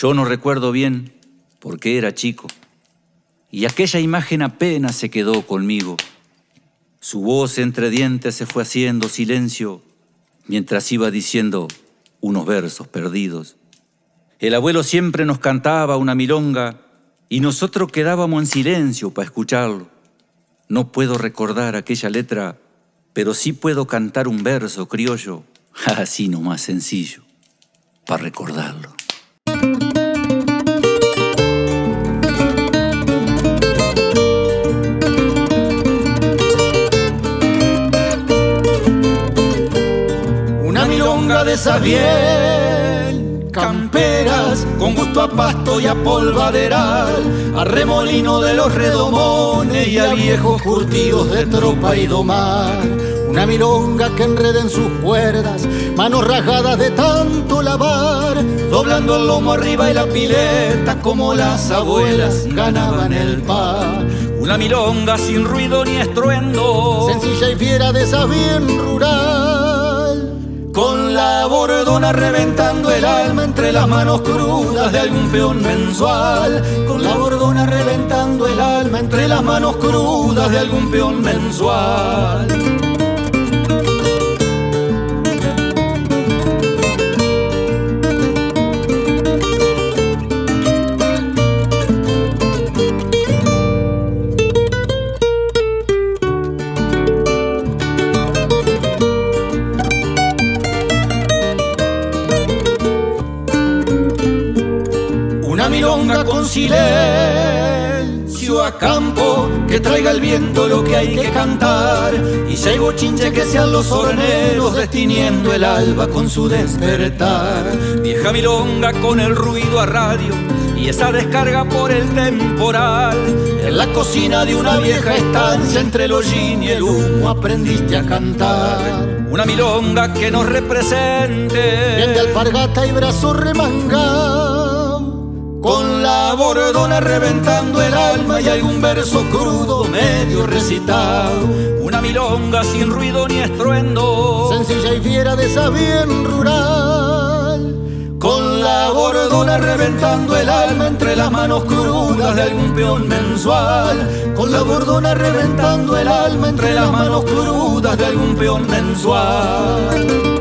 Yo no recuerdo bien porque era chico. Y aquella imagen apenas se quedó conmigo. Su voz entre dientes se fue haciendo silencio mientras iba diciendo unos versos perdidos. El abuelo siempre nos cantaba una milonga y nosotros quedábamos en silencio para escucharlo. No puedo recordar aquella letra, pero sí puedo cantar un verso criollo, así nomás sencillo, para recordarlo. Esas bien camperas, con gusto a pasto y a polvaderal, a remolino de los redomones y a viejos curtidos de tropa y domar. Una milonga que enreda en sus cuerdas, manos rajadas de tanto lavar, doblando el lomo arriba y la pileta como las abuelas ganaban el pan. Una milonga sin ruido ni estruendo, Sencilla y fiera de esa bien rural. La bordona reventando el alma entre las manos crudas de algún peón mensual. Con la bordona reventando el alma entre las manos crudas de algún peón mensual. Milonga con silencio a campo que traiga el viento lo que hay que cantar y si hay bochinche que sean los horneros destiniendo el alba con su despertar. vieja milonga con el ruido a radio y esa descarga por el temporal. En la cocina de una vieja estancia entre el hollín y el humo aprendiste a cantar. Una milonga que nos represente. Bien de alpargata y brazo remangado. Bordona reventando el alma y algún verso crudo medio recitado. Una milonga sin ruido ni estruendo. Sencilla y fiera de esa bien rural. Con la bordona reventando el alma entre las manos crudas de algún peón mensual. Con la bordona reventando el alma entre las manos crudas de algún peón mensual.